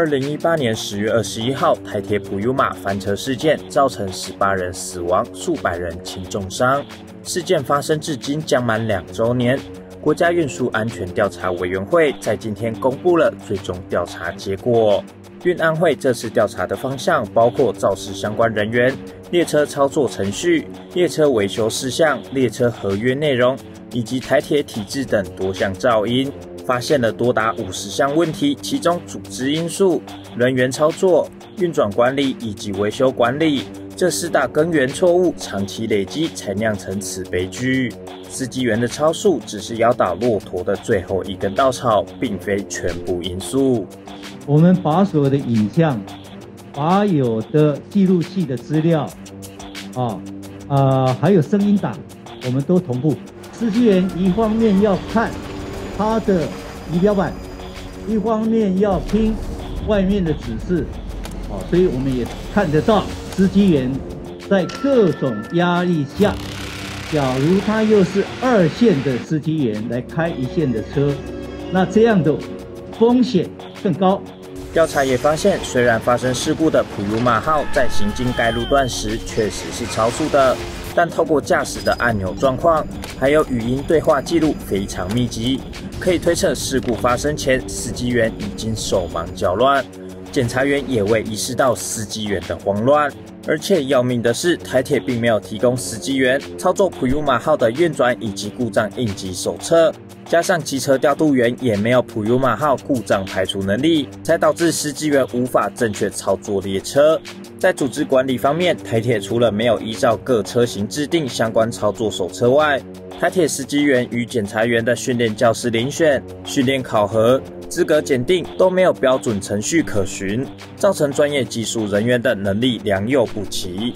二零一八年十月二十一号，台铁普悠玛翻车事件造成十八人死亡，数百人轻重伤。事件发生至今将满两周年，国家运输安全调查委员会在今天公布了最终调查结果。运安会这次调查的方向包括肇事相关人员、列车操作程序、列车维修事项、列车合约内容以及台铁体制等多项噪音。发现了多达五十项问题，其中组织因素、人员操作、运转管理以及维修管理这四大根源错误长期累积，才酿成此悲剧。司机员的超速只是压倒骆驼的最后一根稻草，并非全部因素。我们把所有的影像、把有的记录器的资料，啊啊，还有声音档，我们都同步。司机员一方面要看。他的仪表板，一方面要听外面的指示，哦，所以我们也看得到司机员在各种压力下，假如他又是二线的司机员来开一线的车，那这样的风险更高。调查也发现，虽然发生事故的普鲁马号在行经该路段时确实是超速的。但透过驾驶的按钮状况，还有语音对话记录非常密集，可以推测事故发生前司机员已经手忙脚乱。检查员也未意识到司机员的慌乱，而且要命的是，台铁并没有提供司机员操作普悠玛号的运转以及故障应急手册。加上机车调度员也没有普悠玛号故障排除能力，才导致司机员无法正确操作列车。在组织管理方面，台铁除了没有依照各车型制定相关操作手册外，台铁司机员与检察员的训练教师遴选、训练考核、资格检定都没有标准程序可循，造成专业技术人员的能力良莠不齐。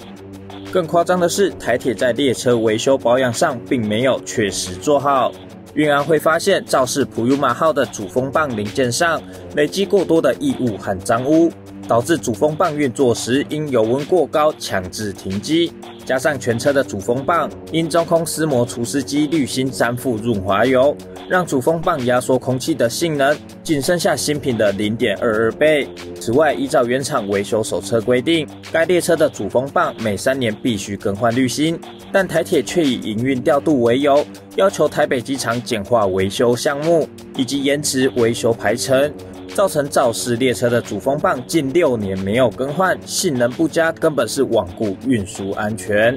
更夸张的是，台铁在列车维修保养上并没有确实做好。运安会发现，肇事普悠马号的主风棒零件上累积过多的异物和脏污，导致主风棒运作时因油温过高强制停机。加上全车的主风棒因中空丝膜除湿机滤芯沾附润滑油，让主风棒压缩空气的性能仅剩下新品的零点二二倍。此外，依照原厂维修手册规定，该列车的主风棒每三年必须更换滤芯，但台铁却以营运调度为由，要求台北机场简化维修项目以及延迟维修排程。造成肇事列车的主风棒近六年没有更换，性能不佳，根本是罔顾运输安全。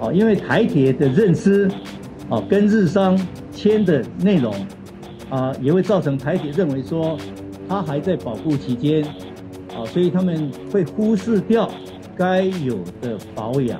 哦，因为台铁的认知，哦，跟日商签的内容，啊，也会造成台铁认为说，它还在保护期间，啊，所以他们会忽视掉该有的保养。